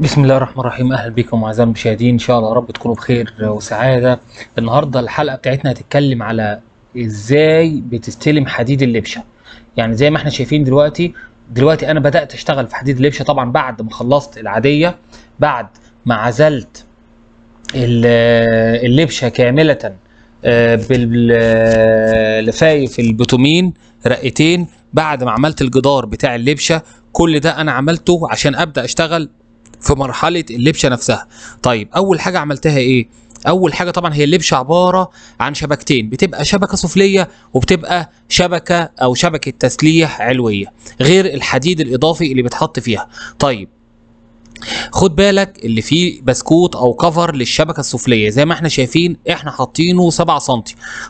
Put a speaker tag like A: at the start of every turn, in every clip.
A: بسم الله الرحمن الرحيم. أهلا بكم أعزائي المشاهدين. إن شاء الله رب تكونوا بخير وسعادة. النهارده الحلقة بتاعتنا هتتكلم على إزاي بتستلم حديد اللبشة. يعني زي ما إحنا شايفين دلوقتي دلوقتي أنا بدأت أشتغل في حديد اللبشة طبعا بعد ما خلصت العادية بعد ما عزلت ال- اللبشة كاملة آه، باللفايف البيتومين رقتين بعد ما عملت الجدار بتاع اللبشة. كل ده أنا عملته عشان أبدأ أشتغل في مرحلة اللبشة نفسها. طيب أول حاجة عملتها إيه؟ أول حاجة طبعا هي اللبشة عبارة عن شبكتين بتبقى شبكة سفلية وبتبقى شبكة أو شبكة تسليح علوية غير الحديد الإضافي اللي بيتحط فيها. طيب خد بالك اللي فيه بسكوت أو كفر للشبكة السفلية. زي ما إحنا شايفين إحنا حاطينه 7 سم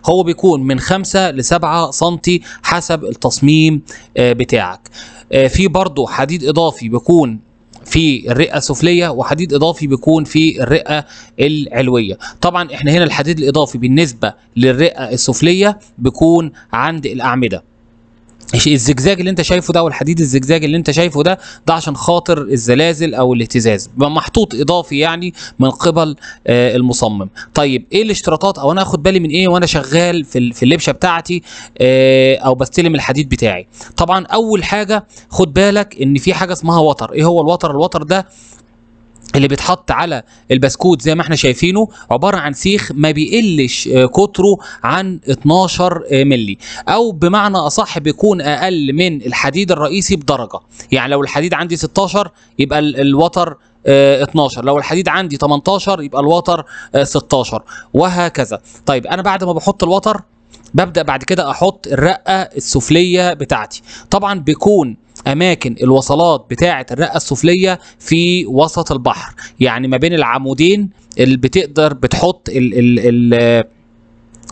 A: هو بيكون من 5 ل 7 سم حسب التصميم آه، بتاعك. آه، في برضو حديد إضافي بيكون في الرئة السفلية وحديد إضافي بيكون في الرئة العلوية. طبعا إحنا هنا الحديد الإضافي بالنسبة للرئة السفلية بيكون عند الأعمدة. الزجزاج اللي انت شايفه ده والحديد الزجزاج اللي انت شايفه ده ده عشان خاطر الزلازل أو الاهتزاز. محطوط اضافي يعني من قبل آه، المصمم. طيب إيه الاشتراطات؟ أو أنا اخد بالي من إيه وأنا شغال في في اللبشة بتاعتي آه، أو بستلم الحديد بتاعي. طبعا أول حاجة خد بالك إن في حاجة اسمها وتر إيه هو الوتر الوتر ده اللي بيتحط على البسكوت زي ما إحنا شايفينه عبارة عن سيخ ما بيقلش آه، قطره عن 12 آه، ملي أو بمعنى أصح بيكون أقل من الحديد الرئيسي بدرجة. يعني لو الحديد عندي 16 يبقى ال- الوتر آه، 12 لو الحديد عندي 18 يبقى الوتر آه، 16 وهكذا. طيب أنا بعد ما بحط الوتر ببدأ بعد كده أحط الرقة السفلية بتاعتي. طبعا بيكون أماكن الوصلات بتاعة الرقة السفلية في وسط البحر. يعني ما بين العمودين اللي بتقدر بتحط ال ال ال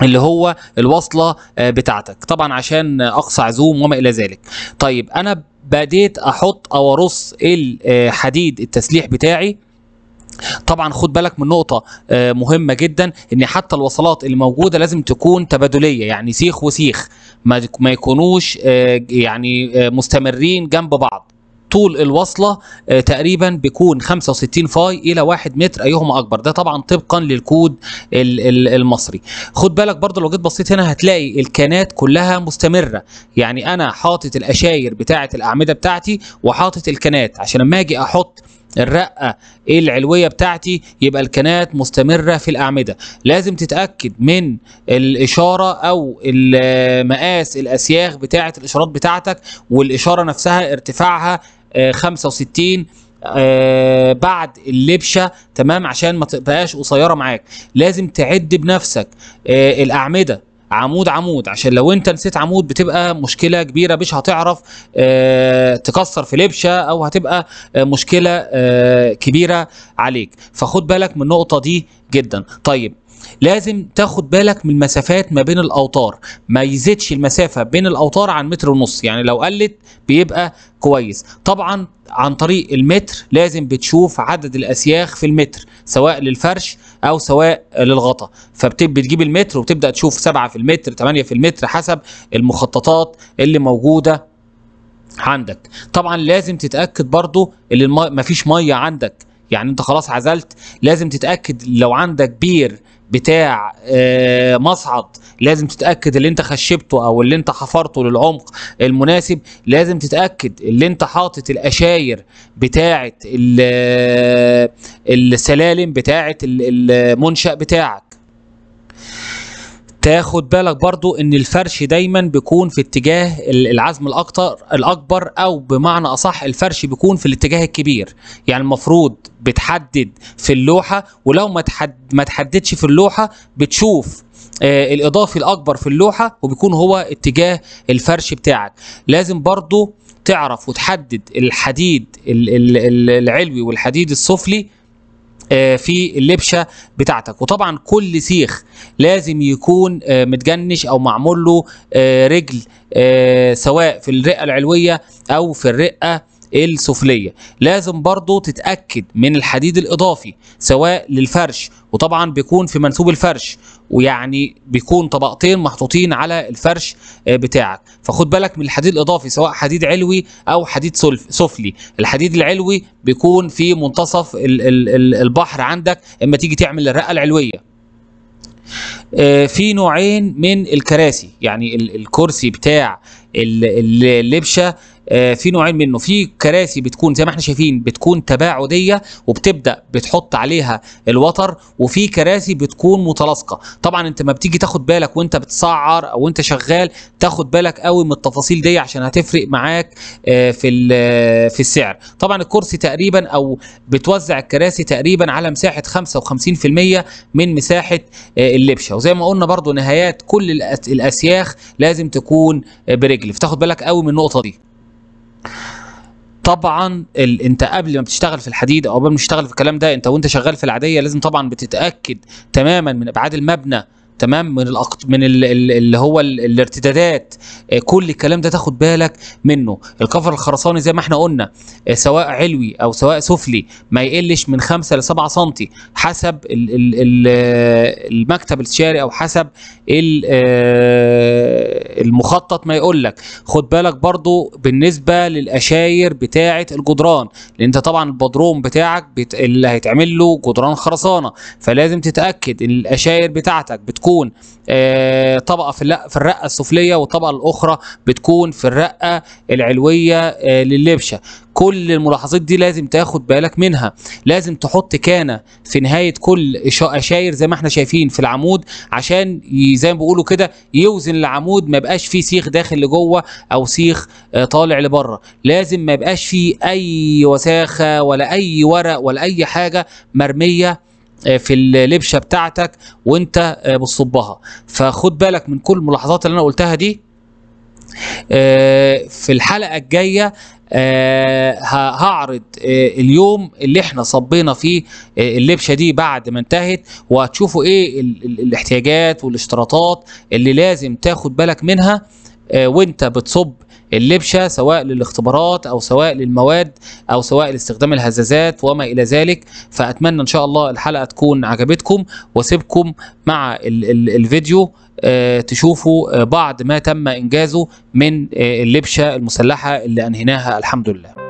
A: اللي هو الوصلة آه، بتاعتك. طبعا عشان أقصى عزوم وما إلى ذلك. طيب أنا بديت أحط أو أرص الحديد التسليح بتاعي. طبعا خد بالك من نقطة آه، مهمة جدا إن حتى الوصلات اللي موجودة لازم تكون تبادلية يعني سيخ وسيخ ما يكونوش آه، يعني آه، مستمرين جنب بعض. طول الوصلة آه، تقريبا بيكون 65 فاي إلى 1 متر أيهما أكبر. ده طبعا طبقا للكود ال- ال- المصري. خد بالك برضه لو جيت بصيت هنا هتلاقي الكانات كلها مستمرة. يعني أنا حاطط الأشاير بتاعة الأعمدة بتاعتي وحاطط الكانات عشان لما أجي أحط الرقه العلوية بتاعتي؟ يبقى الكنات مستمرة في الأعمدة. لازم تتأكد من الإشارة أو ال- مقاس الاسياخ بتاعة الإشارات بتاعتك والإشارة نفسها ارتفاعها آه، 65 آه بعد اللبشة تمام؟ عشان ما تبقاش قصيرة معاك. لازم تعد بنفسك آه الأعمدة. عمود عمود عشان لو انت نسيت عمود بتبقى مشكلة كبيرة مش هتعرف آه تكسر في لبشة أو هتبقى آه مشكلة آه كبيرة عليك. فخد بالك من النقطة دي جدا. طيب لازم تاخد بالك من المسافات ما بين الأوتار. ما يزيدش المسافة بين الأوتار عن متر ونص يعني لو قلت بيبقى كويس. طبعا عن طريق المتر لازم بتشوف عدد الأسياخ في المتر سواء للفرش أو سواء للغطا فبتجيب المتر وبتبدأ تشوف 7 في المتر 8 في المتر حسب المخططات اللي موجودة عندك طبعا لازم تتأكد برضو ان. مفيش مية عندك يعني أنت خلاص عزلت لازم تتأكد لو عندك بير بتاع آه، مصعد لازم تتأكد اللي انت خشبته أو اللي انت حفرته للعمق المناسب لازم تتأكد اللي انت حاطط الأشاير بتاعه ال- السلالم بتاعه ال- المنشأ بتاعك. تاخد بالك برضو إن الفرش دايما بيكون في اتجاه ال- العزم الاكتر الأكبر أو بمعنى أصح الفرش بيكون في الاتجاه الكبير. يعني المفروض بتحدد في اللوحة ولو ما تحد ما تحددش في اللوحة بتشوف آه الإضافي الأكبر في اللوحة وبيكون هو اتجاه الفرش بتاعك. لازم برضو تعرف وتحدد الحديد ال- ال- ال- العلوي والحديد السفلي في اللبشة بتاعتك. وطبعا كل سيخ لازم يكون آه، متجنش أو معمول له آه، رجل آه، سواء في الرئه العلوية أو في الرئه السفلية. لازم برضو تتأكد من الحديد الإضافي سواء للفرش وطبعا بيكون في منسوب الفرش ويعني بيكون طبقتين محطوطين على الفرش آه، بتاعك. فخد بالك من الحديد الإضافي سواء حديد علوي أو حديد سفلي. الحديد العلوي بيكون في منتصف ال- ال- ال- البحر عندك إما تيجي تعمل الرقة العلوية. آه، في نوعين من الكراسي يعني ال- الكرسي بتاع ال- ال- اللبشة في نوعين منه. في كراسي بتكون زي ما إحنا شايفين بتكون تباعدية وبتبدأ بتحط عليها الوتر وفي كراسي بتكون متلاصقه طبعا انت ما بتيجي تاخد بالك وانت بتسعر أو انت شغال تاخد بالك قوي من التفاصيل دي عشان هتفرق معاك آه، في ال- في السعر. طبعا الكرسي تقريبا أو بتوزع الكراسي تقريبا على مساحة 55% من مساحة آه، اللبشة. وزي ما قلنا برضو نهايات كل الأسياخ لازم تكون آه، برجل. فتاخد بالك قوي من النقطة دي. طبعا ال... انت قبل ما بتشتغل في الحديد أو قبل ما تشتغل في الكلام ده انت وانت شغال في العادية لازم طبعا بتتأكد تماما من أبعاد المبنى تمام من الأقط... من ال... ال- اللي هو ال... الارتدادات. آه، كل الكلام ده تاخد بالك منه. الكفر الخرساني زي ما إحنا قلنا آه، سواء علوي أو سواء سفلي ما يقلش من 5 ل 7 سم حسب ال... ال... ال... آه، المكتب الاستشاري أو حسب ال... المخطط ما يقول لك خد بالك برضو بالنسبة للأشاير بتاعة الجدران لأن أنت طبعا البدروم بتاعك بت... اللي هيتعمل له جدران خرسانة. فلازم تتأكد إن الأشاير بتاعتك بتكون آه طبقة في الرقه في الرقة السفلية والطبقة الأخرى بتكون في الرقة العلوية آه للبشه كل الملاحظات دي لازم تاخد بالك منها. لازم تحط كانة في نهاية كل أشاير زي ما إحنا شايفين في العمود عشان زي ما بيقولوا كده يوزن العمود ما يبقاش فيه سيخ داخل لجوه أو سيخ آه، طالع لبره. لازم ما يبقاش فيه أي وساخة ولا أي ورق ولا أي حاجة مرمية آه، في اللبشة بتاعتك وأنت آه، بتصبها. فخد بالك من كل الملاحظات اللي أنا قلتها دي. في الحلقة الجاية آه، هعرض آه، اليوم اللي إحنا صبينا فيه آه، اللبشة دي بعد ما انتهت وهتشوفوا إيه ال- ال- الاحتياجات والاشتراطات اللي لازم تاخد بالك منها آه، وانت بتصب اللبشة سواء للاختبارات أو سواء للمواد أو سواء لاستخدام الهزازات وما إلى ذلك. فأتمنى إن شاء الله الحلقة تكون عجبتكم وأسيبكم مع ال ال الفيديو آه، تشوفوا آه، بعض ما تم إنجازه من آه، اللبشة المسلحة اللي أنهيناها. الحمد لله.